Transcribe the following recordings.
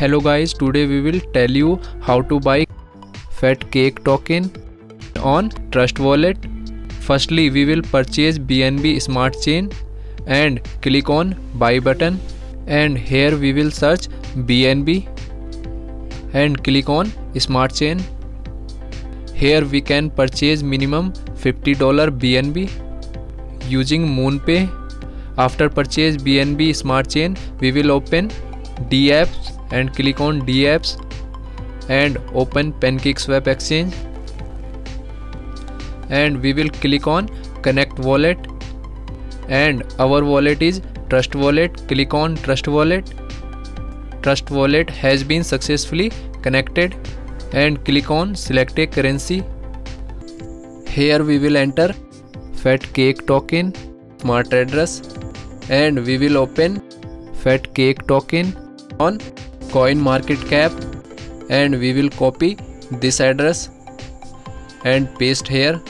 hello guys today we will tell you how to buy fat cake token on trust wallet. Firstly we will purchase bnb smart chain and click on buy button. And here we will search bnb and click on smart chain. Here we can purchase minimum $50 bnb using moonpay. After purchase bnb smart chain we will open d apps and click on d apps and open pancakeswap exchange. And we will click on connect wallet. And our wallet is trust wallet. Click on trust wallet. Trust wallet has been successfully connected. And click on select a currency. Here we will enter fat cake token smart address. And we will open fat cake token on coin market cap and we will copy this address and paste here.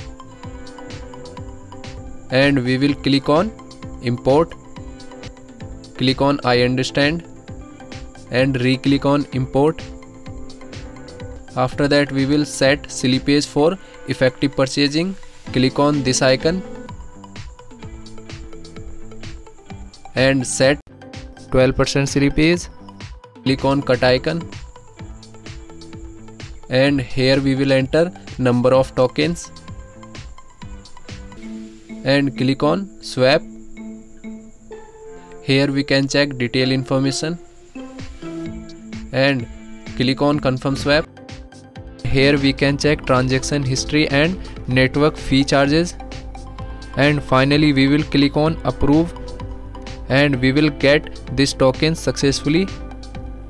And we will click on import click on I understand and re-click on import. After that we will set slippage for effective purchasing. Click on this icon and set 12% slippage click on cut icon. And here we will enter number of tokens. And click on swap. Here we can check detail information. And click on confirm swap. Here we can check transaction history and network fee charges. And finally we will click on approve. And we will get this token successfully